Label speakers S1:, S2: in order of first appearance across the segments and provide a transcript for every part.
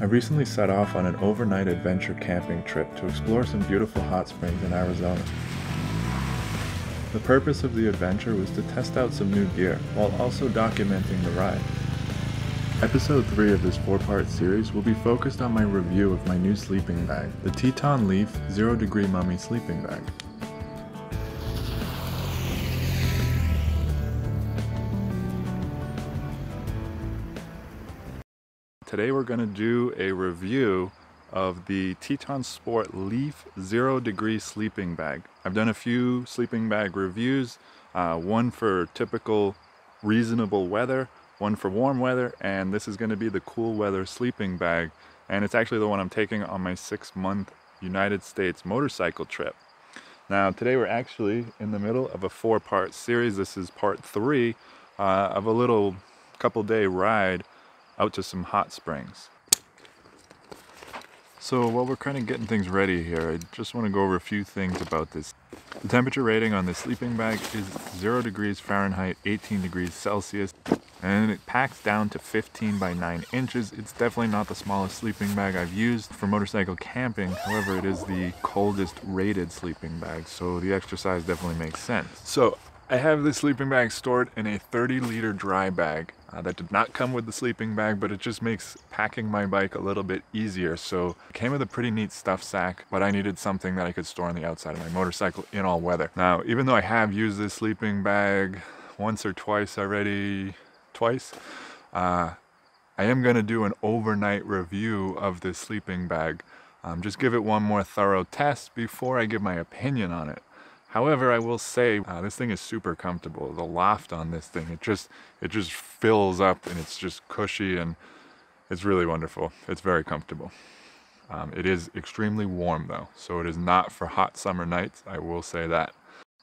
S1: I recently set off on an overnight adventure camping trip to explore some beautiful hot springs in Arizona. The purpose of the adventure was to test out some new gear while also documenting the ride. Episode 3 of this four-part series will be focused on my review of my new sleeping bag, the Teton LEEF Zero Degree Mummy Sleeping Bag. Today we're going to do a review of the Teton Sport LEEF Zero Degree Sleeping Bag. I've done a few sleeping bag reviews, uh, one for typical reasonable weather, one for warm weather, and this is going to be the cool weather sleeping bag. And it's actually the one I'm taking on my six month United States motorcycle trip. Now today we're actually in the middle of a four part series. This is part three uh, of a little couple day ride out to some hot springs. So while we're kind of getting things ready here, I just want to go over a few things about this. The temperature rating on this sleeping bag is 0 degrees Fahrenheit, 18 degrees Celsius, and it packs down to 15 by 9 inches. It's definitely not the smallest sleeping bag I've used for motorcycle camping. However, it is the coldest rated sleeping bag, so the extra size definitely makes sense. So I have this sleeping bag stored in a 30 liter dry bag uh, that did not come with the sleeping bag, but it just makes packing my bike a little bit easier. So it came with a pretty neat stuff sack, but I needed something that I could store on the outside of my motorcycle in all weather. Now, even though I have used this sleeping bag once or twice already, twice, uh, I am going to do an overnight review of this sleeping bag. Um, just give it one more thorough test before I give my opinion on it. However, I will say uh, this thing is super comfortable. The loft on this thing, it just it just fills up and it's just cushy and it's really wonderful. It's very comfortable. Um, it is extremely warm though, so it is not for hot summer nights. I will say that.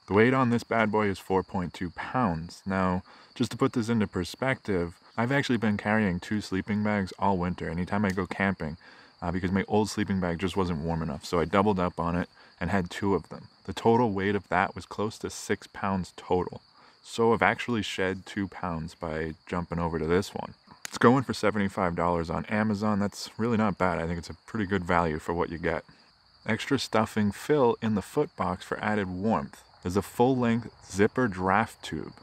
S1: The weight on this bad boy is 4.2 pounds. Now, just to put this into perspective, I've actually been carrying two sleeping bags all winter anytime I go camping uh, because my old sleeping bag just wasn't warm enough. So I doubled up on it and had two of them. The total weight of that was close to six pounds total. So I've actually shed two pounds by jumping over to this one. It's going for $75 on Amazon. That's really not bad. I think it's a pretty good value for what you get. Extra stuffing fill in the foot box for added warmth. There's a full-length zipper draft tube.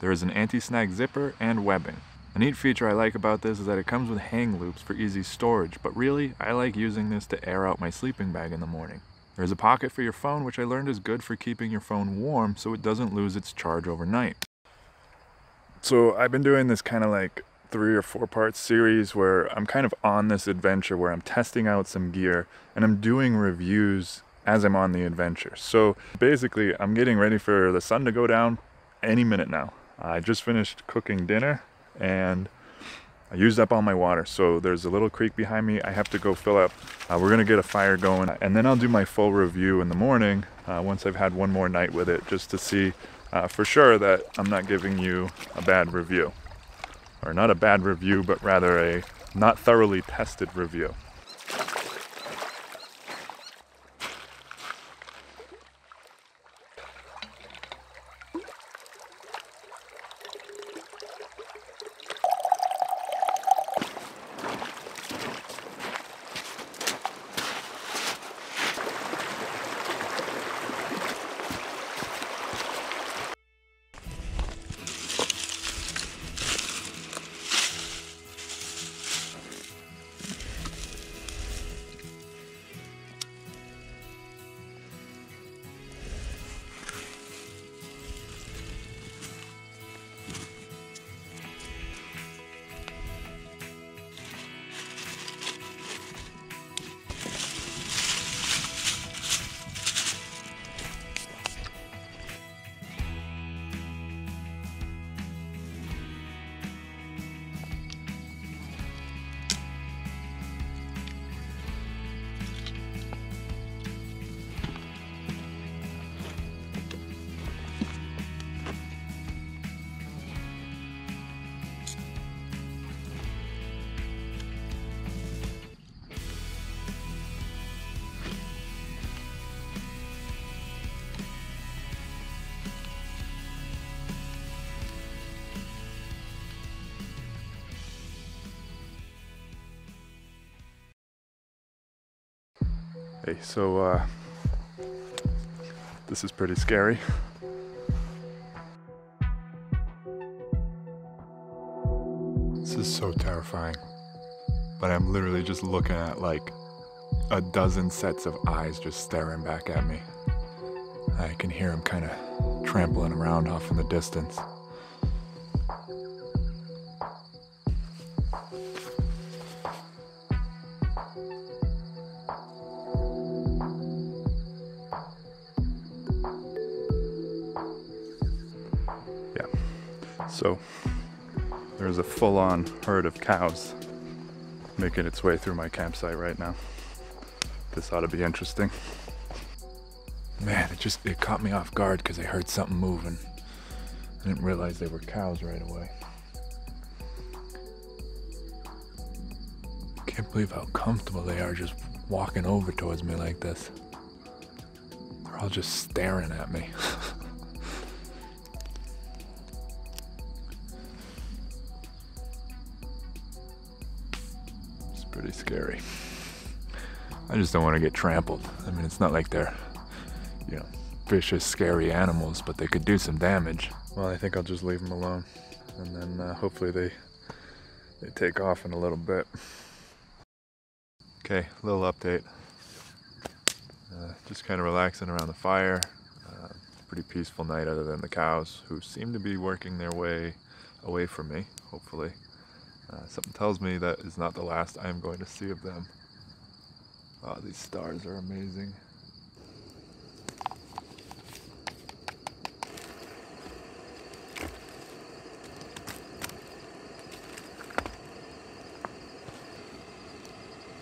S1: There is an anti-snag zipper and webbing. A neat feature I like about this is that it comes with hang loops for easy storage, but really, I like using this to air out my sleeping bag in the morning. There's a pocket for your phone, which I learned is good for keeping your phone warm so it doesn't lose its charge overnight. So I've been doing this kind of like three or four part series where I'm kind of on this adventure where I'm testing out some gear and I'm doing reviews as I'm on the adventure. So basically, I'm getting ready for the sun to go down any minute now. I just finished cooking dinner and I used up all my water. So there's a little creek behind me. I have to go fill up. Uh, we're gonna get a fire going and then I'll do my full review in the morning uh, once I've had one more night with it just to see uh, for sure that I'm not giving you a bad review. Or not a bad review, but rather a not thoroughly tested review. Hey, so uh, this is pretty scary. This is so terrifying. But I'm literally just looking at like a dozen sets of eyes just staring back at me. I can hear them kind of trampling around off in the distance. So there's a full-on herd of cows making its way through my campsite right now. This ought to be interesting. Man, it just it caught me off guard because I heard something moving. I didn't realize they were cows right away. Can't believe how comfortable they are just walking over towards me like this. They're all just staring at me. scary. I just don't want to get trampled. I mean, it's not like they're, you know, vicious, scary animals, but they could do some damage. Well, I think I'll just leave them alone, and then uh, hopefully they they take off in a little bit. Okay, little update. Uh, just kind of relaxing around the fire. Uh, pretty peaceful night other than the cows, who seem to be working their way away from me, hopefully. Uh, something tells me that is not the last I am going to see of them. Wow, these stars are amazing.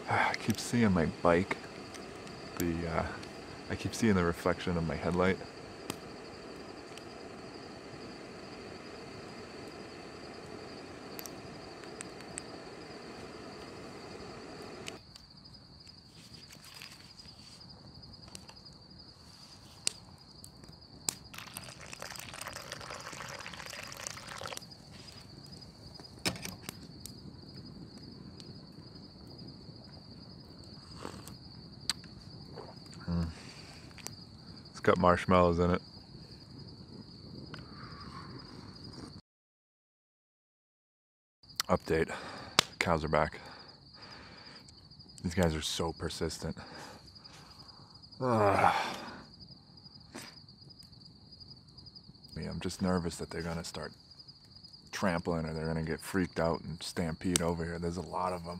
S1: I keep seeing my bike. The uh, I keep seeing the reflection of my headlight. Got marshmallows in it. Update. Cows are back. These guys are so persistent. Ugh. I'm just nervous that they're gonna start trampling or they're gonna get freaked out and stampede over here. There's a lot of them.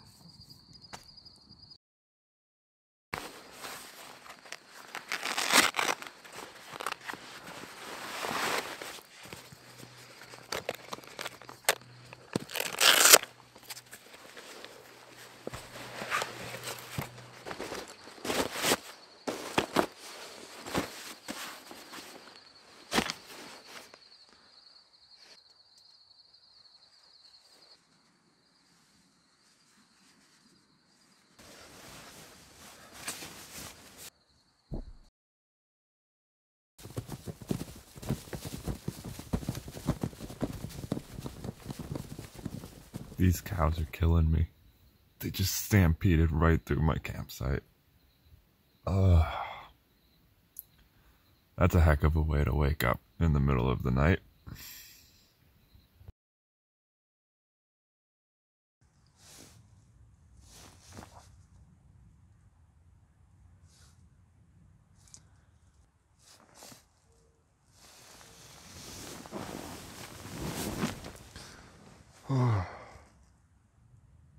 S1: These cows are killing me. They just stampeded right through my campsite. Ugh. That's a heck of a way to wake up in the middle of the night.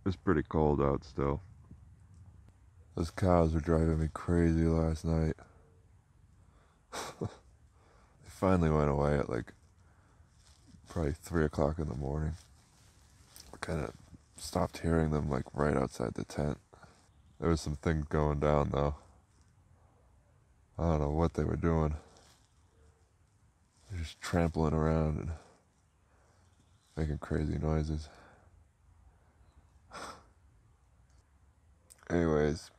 S1: It's pretty cold out still. Those cows were driving me crazy last night. they finally went away at like probably three o'clock in the morning. I kind of stopped hearing them like right outside the tent. There was some things going down though. I don't know what they were doing. They're just trampling around and making crazy noises. Anyways,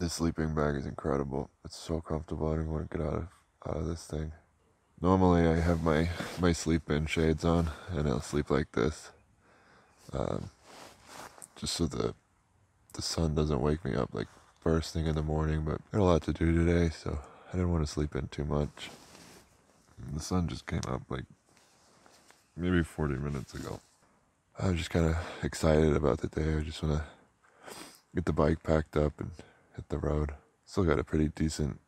S1: this sleeping bag is incredible. It's so comfortable. I don't want to get out of out of this thing. Normally, I have my my sleep in shades on, and I'll sleep like this, um, just so the the sun doesn't wake me up like
S2: first thing in the morning, but I had a lot to do today, so I didn't want to sleep in too much. And the sun just came up like maybe 40 minutes ago. I was just kind of excited about the day. I just want to get the bike packed up and hit the road. Still got a pretty decent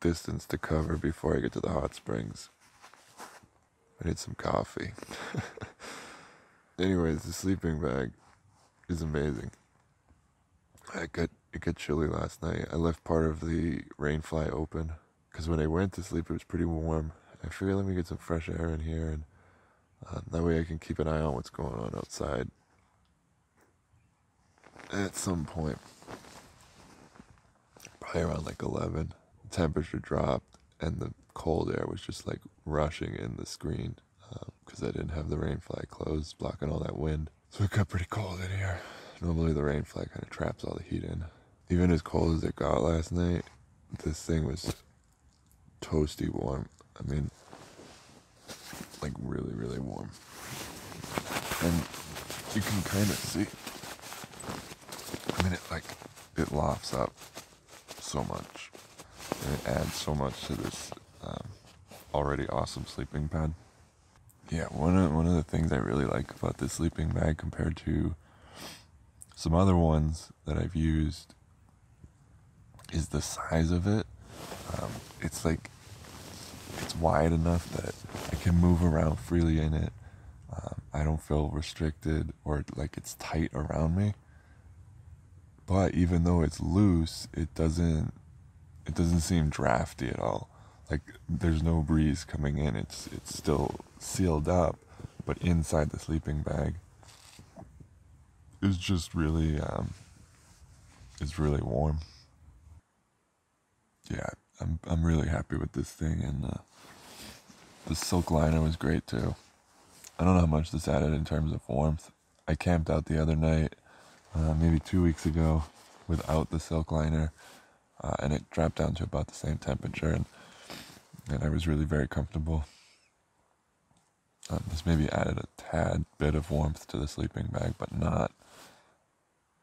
S2: distance to cover before I get to the hot springs. I need some coffee. Anyways, the sleeping bag is amazing. I got it got chilly last night. I left part of the rainfly open because when I went to sleep, it was pretty warm. I figured let me get some fresh air in here, and uh, that way I can keep an eye on what's going on outside. At some point, probably around like 11, the temperature dropped, and the cold air was just like rushing in the screen because uh, I didn't have the rainfly closed, blocking all that wind. So it got pretty cold in here. Normally the rainfly kind of traps all the heat in. Even as cold as it got last night, this thing was toasty warm. I mean, like really, really warm. And you can kind of see. Mean, it like it lofts up so much, and it adds so much to this um, already awesome sleeping pad. Yeah, one of one of the things I really like about this sleeping bag compared to some other ones that I've used is the size of it. Um, it's like it's wide enough that I can move around freely in it. Um, I don't feel restricted or like it's tight around me. But even though it's loose, it doesn't it doesn't seem drafty at all. Like there's no breeze coming in. It's it's still sealed up, but inside the sleeping bag is just really um, it's really warm. Yeah, I'm I'm really happy with this thing, and uh, the silk liner was great too. I don't know how much this added in terms of warmth. I camped out the other night, uh, maybe two weeks ago, without the silk liner, uh, and it dropped down to about the same temperature, and and I was really very comfortable. Um, this maybe added a tad bit of warmth to the sleeping bag, but not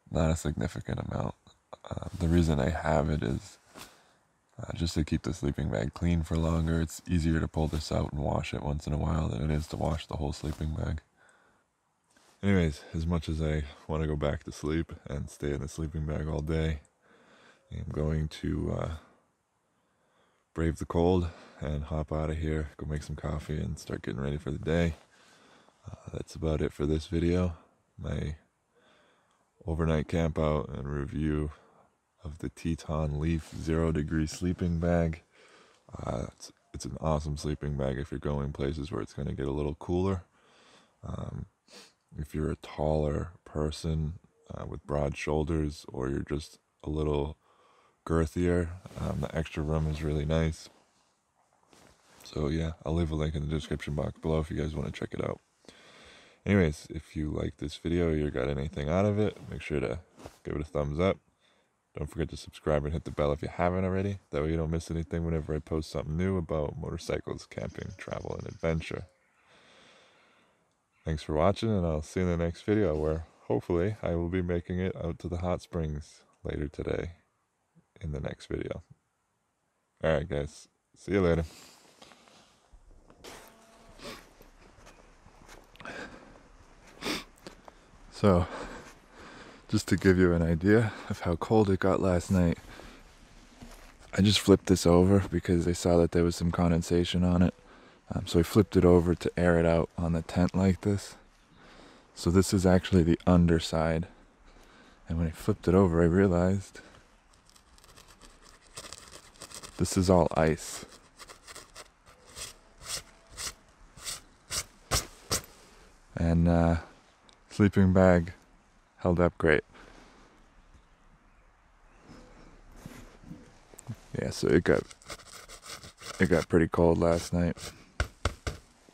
S2: not a significant amount. Uh, the reason I have it is uh, just to keep the sleeping bag clean for longer. It's easier to pull this out and wash it once in a while than it is to wash the whole sleeping bag. Anyways, as much as I want to go back to sleep and stay in the sleeping bag all day, I'm going to uh, brave the cold and hop out of here, go make some coffee, and start getting ready for the day. Uh, that's about it for this video. My overnight camp out and review of the Teton LEEF Zero Degree Sleeping Bag. Uh, it's, it's an awesome sleeping bag if you're going places where it's going to get a little cooler. Um, if you're a taller person uh, with broad shoulders or you're just a little girthier, um, the extra room is really nice. So yeah, I'll leave a link in the description box below if you guys want to check it out. Anyways, if you like this video you got anything out of it, make sure to give it a thumbs up. Don't forget to subscribe and hit the bell if you haven't already. That way you don't miss anything whenever I post something new about motorcycles, camping, travel, and adventure. Thanks for watching, and I'll see you in the next video where hopefully I will be making it out to the hot springs later today in the next video. Alright guys, see you later.
S1: So, just to give you an idea of how cold it got last night, I just flipped this over because I saw that there was some condensation on it. Um, so I flipped it over to air it out on the tent like this. So this is actually the underside. And when I flipped it over, I realized this is all ice. And uh, sleeping bag held up great. Yeah, so it got it got pretty cold last night.